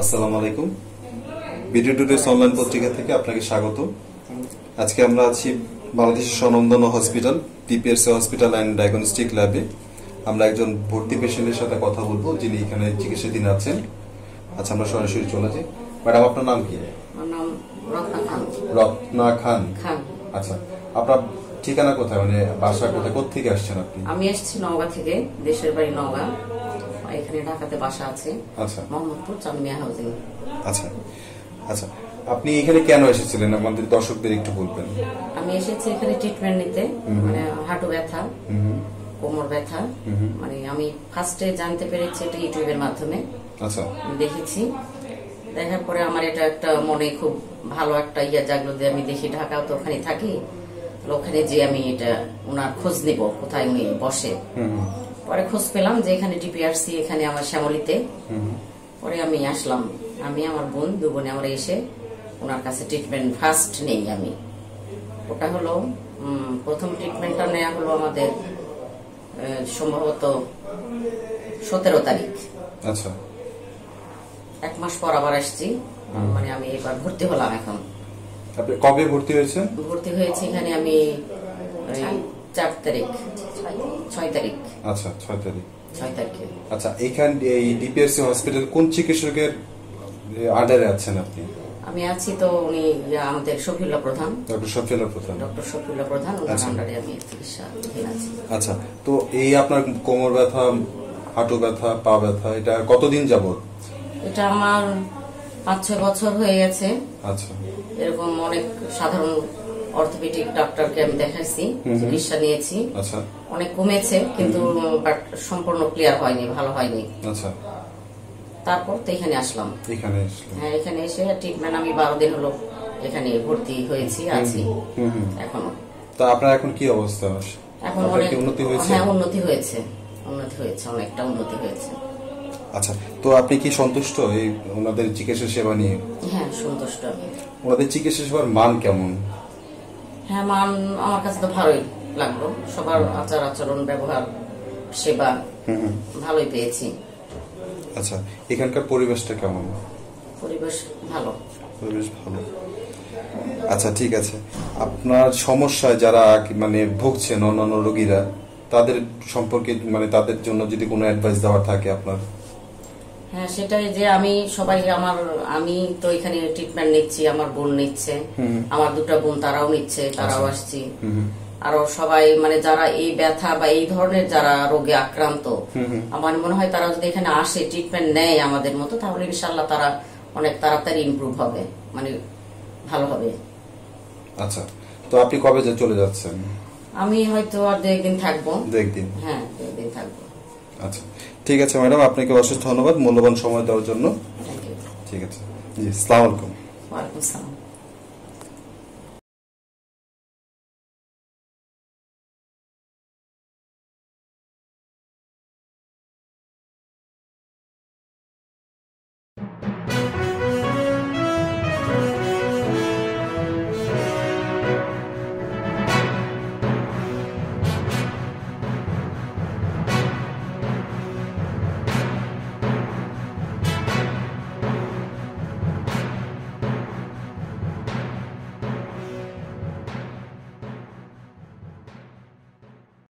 আসসালামু আলাইকুম। Video today's online পত্রিকা থেকে আপনাকে স্বাগত। আজকে আমরা আছি বাংলাদেশের স্বনন্দন hospital PPSC hospital and diagnostic ল্যাবে। আমরা একজন ভর্তি পেশেন্টের সাথে কথা বলব যিনি এখানে চিকিৎসাধীন আছেন। আচ্ছা আমরা সরাসরি চলে যাই। ম্যাডাম আপনার নাম কি? রত্না খান। আচ্ছা আপনার ঠিকানা কোথায়? মানে বাসা কোথায়? কোথেকে আসছেন আপনি? আমি এসেছি নওগাঁ থেকে দেশের বাড়ি নওগাঁ। এখানে ঢাকাতে বাসা আছে। আচ্ছা। মোহাম্মদপুর চানমিয়া হাউজিং আচ্ছা। আচ্ছা। আপনি এখানে কেন এসেছিলেন? আমাদের দর্শকদের একটু বলবেন। আমি এসেছি এখানে ট্রিটমেন্ট নিতে। মানে হাঁটু ব্যথা হুম কোমর ব্যথা। মানে আমি ফার্স্টে জানতে পেরেছি এটা ইউটিউবের মাধ্যমে। আচ্ছা। দেখেছি। দেখার পরে আমার এটা একটা মনে খুব ভালো একটা ইয়া জাগলো যে আমি দেখি ঢাকাও তো ওখানে থাকি। ওখানে যে আমি এটা ওনার খোঁজ নিব কোথায় উনি বসে। হুম। পরে খোঁজ পেলাম যে এখানে ডিপিআরসি এখানে আমার শ্যামলিতে। পরে আমি আসলাম। আমি আমার বোন দু বোনে আমরা এসে ওনার কাছে ট্রিটমেন্ট ফার্স্ট নেই আমি। ওটা হলো প্রথম ট্রিটমেন্টটা নেওয়া হলো আমাদের সম্ভবত সতেরো তারিখ। আচ্ছা। এক মাস পর আবার আসছি। মানে আমি এবার ভর্তি হলাম এখন। কবে ভর্তি হয়েছেন? ভর্তি হয়েছি এখানে আমি চার তারিখ। ছয় তারিখ। আচ্ছা ছয় তারিখ। ছয় তারিখে। আচ্ছা এখান এই ডিপিএসসি হসপিটাল কোন চিকিৎসকের আন্ডারে আছেন আপনি? আমি আছি তো উনি আমাদের শফিউল্লাহ প্রধান। ডক্টর সফিউল্লাহ প্রধান। ডক্টর শফিউল্লাহ প্রধান ওনার আচ্ছা। আন্ডারে আমি চিকিৎসা আছি। আচ্ছা তো এই আপনার কোমর ব্যথা হাঁটু ব্যথা পা ব্যথা এটা কতদিন যাবত এটা আমার পাঁচ ছয় বছর হয়ে গেছে। আচ্ছা। এরকম অনেক সাধারণ অর্থোপেডিক ডাক্তারকে আমি দেখাইছি চিকিৎসা নিয়েছি। আচ্ছা। অনেক কমেছে কিন্তু বাট সম্পূর্ণ ক্লিয়ার হয়নি ভালো হয়নি। আচ্ছা। তারপর তো এখানে আসলাম। হ্যাঁ এখানে এসে ট্রিটমেন্ট আমি বারো দিন হলো এখানে ভর্তি হয়েছি আছি এখনও। তা আপনার এখন কি অবস্থা? এখন অনেক উন্নতি হয়েছে? হ্যাঁ উন্নতি হয়েছে উন্নতি হয়েছে অনেকটা উন্নতি হয়েছে। আচ্ছা তো আপনি কি সন্তুষ্ট এই ওনাদের চিকিৎসা সেবা নিয়ে? হ্যাঁ সন্তুষ্ট আমি। ওনাদের চিকিৎসা সেবার মান কেমন? হ্যাঁ মান আমার কাছে তো ভালোই লাগল। সবার আচার আচরণ ব্যবহার সেবা ভালোই পেয়েছি। আচ্ছা এখানকার পরিবেশটা কেমন? পরিবেশ ভালো। পরিবেশ ভালো। আচ্ছা ঠিক আছে। আপনার সমস্যায় যারা মানে ভুগছেন অন্যান্য রোগীরা তাদের সম্পর্কে মানে তাদের জন্য যদি কোনো অ্যাডভাইস দেওয়ার থাকে আপনার? হ্যাঁ সেটাই যে আমি সবাই আমার আমি তো এখানে ট্রিটমেন্ট নিচ্ছি আমার বোন নিচ্ছে আমার দুটা বোন তারাও নিচ্ছে তারাও আসছি। আরও সবাই মানে যারা এই ব্যথা বা এই ধরনের যারা রোগে আক্রান্ত আমার মনে হয় তারা যদি এখানে আসে ট্রিটমেন্ট নেয় আমাদের মতো তাহলে ইনশাল্লাহ তারা অনেক তাড়াতাড়ি ইমপ্রুভ হবে মানে ভালো হবে। আচ্ছা তো আপনি কবে যে চলে যাচ্ছেন? আমি হয়তো আর দু একদিন থাকব। দু একদিন হ্যাঁ। আচ্ছা। ঠিক আছে ম্যাডাম আপনাকে অশেষ ধন্যবাদ মূল্যবান সময় দেওয়ার জন্য। ঠিক আছে। জি সালাম আলাইকুম। ওয়ালাইকুম আসসালাম।